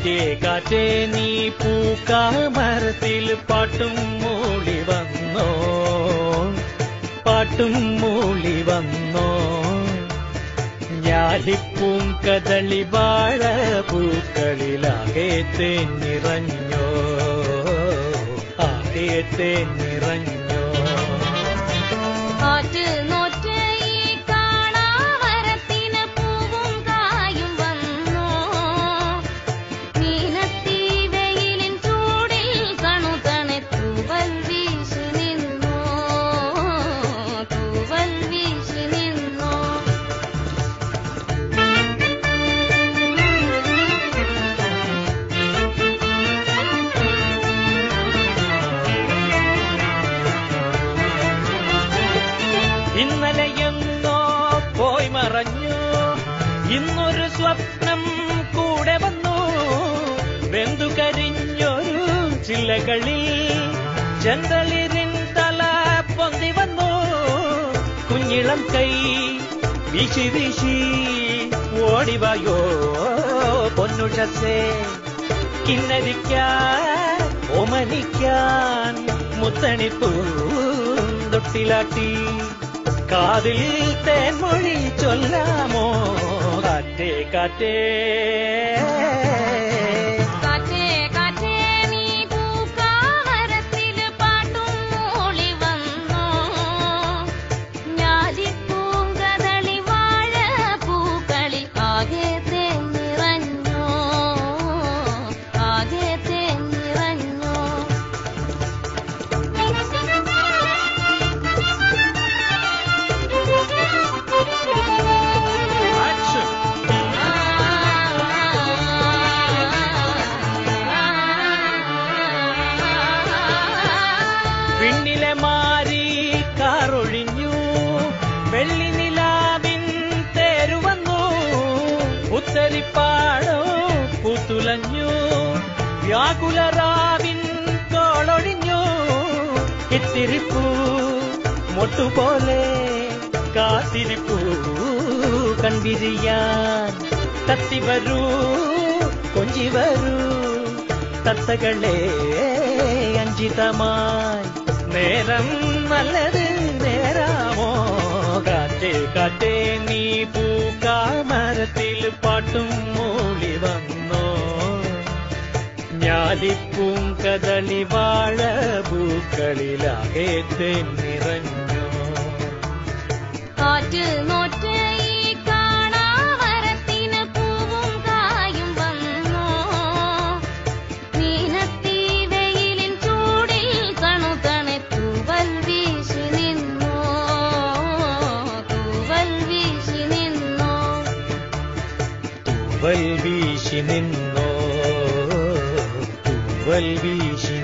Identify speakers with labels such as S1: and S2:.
S1: കാറ്റേ കാറ്റേ നീ പൂക്കാമരത്തിൽ പാട്ടും മൂളി വന്നോ? പാട്ടും മൂളി വന്നോ? ഞാലിപ്പൂം കദളി വാഴ പൂക്കളിലാകെ നിറഞ്ഞോ? ആകെ നിറഞ്ഞോ? ഇന്നൊരു സ്വപ്നം കൂടെ വന്നു. വെന്തു കരിഞ്ഞൊരു ചില്ലകളിൽ ചെന്തളിരിൻ തല പൊന്തി വന്നു. കുഞ്ഞിളം കൈ വീശി വീശി ഓടിവായോ പൊന്നുഷസേ കിന്നരിക്കാൻ ഓമനിക്കാൻ മുത്തണിപ്പൂന്തൊട്ടിലാട്ടി കാതിൽ തേൻമൊഴി ചൊല്ലാമോ കാറ്റേ ഉത്തരിപ്പാടോ പൂത്തുലഞ്ഞു വ്യാകുലറാവിൻ കോളൊഴിഞ്ഞു ഇത്തിരിപ്പൂ മൊട്ടുപോലെ കാത്തിരിപ്പൂ കൺവിരിയാൻ തത്തി വരൂ കൊഞ്ചി വരൂ തത്തകളെ അഞ്ചിതമായി നേരം നല്ലത് നേരാമോ കാറ്റേ കാറ്റേ നീ പൂക്കാമരത്തിൽ പാട്ടും
S2: മീനത്തി വെയിലിൻ ചൂടിൽ നിറഞ്ഞു
S1: കാറ്റ് നോറ്റ് നിന്നോ. തൂവൽ വീശി